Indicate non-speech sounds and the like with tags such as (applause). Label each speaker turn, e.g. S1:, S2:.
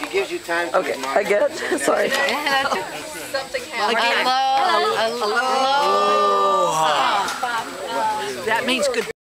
S1: He gives you time to
S2: Okay, I get it. (laughs) Sorry.
S3: Something happened.
S4: Hello. Hello.
S3: That means good.